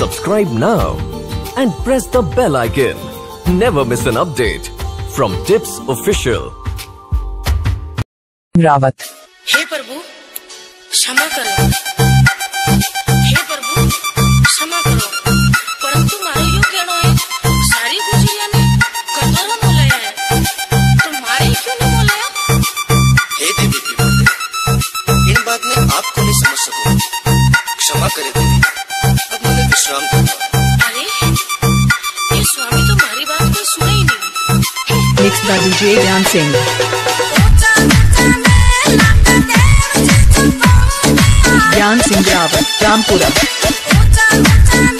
Subscribe now and press the bell icon. Never miss an update from Tips Official. Rawat Hey, Prabhu Shama. by DJ Jan Singh. Jan Singh Rawat, Rampura.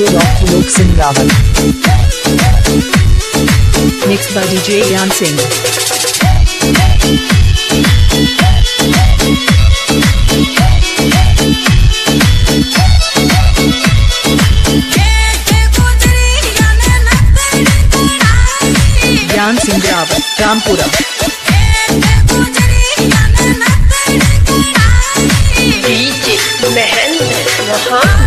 DJ Rock Luke Singh Raval. Mixed by DJ Jan Singh. Gyan Singh Rawat Rampuram Mahendra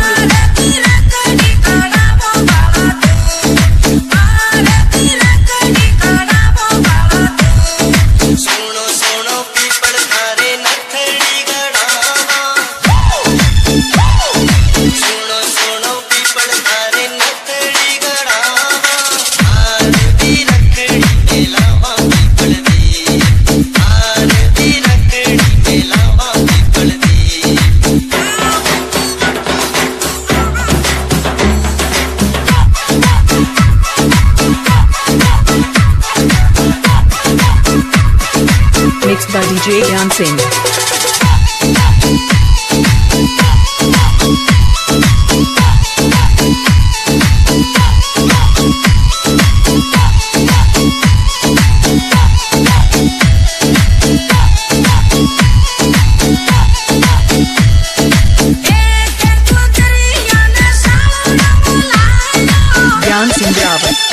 da DJ Jan Singh.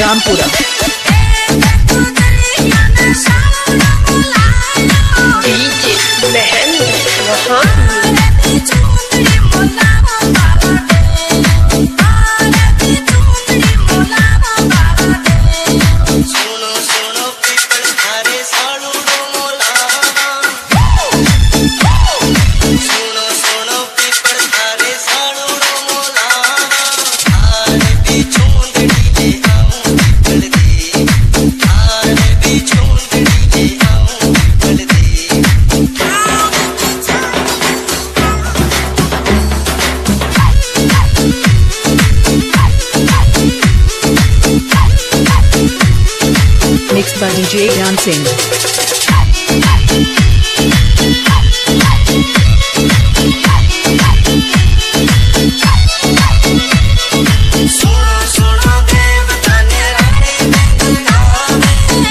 Rampura DJ Gyan Singh.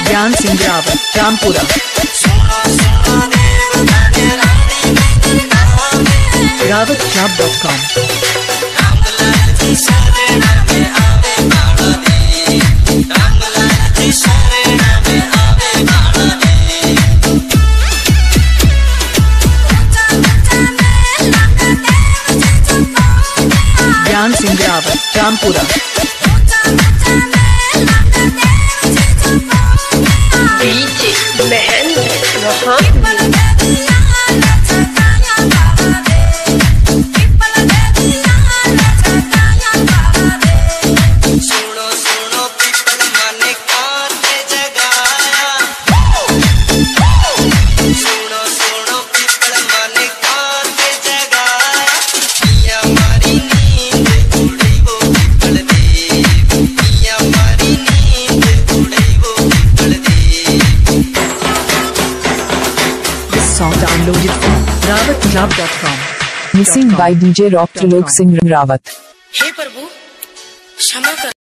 Gyan Singh Rawat Rampura. Rawat shop dot com. Dance in Grava, Rampura. Beach, Mehan, huh? This download it from ravatclub.com. Missing by DJ Rock Trilok Singh Rawat. हे प्रभु क्षमा कर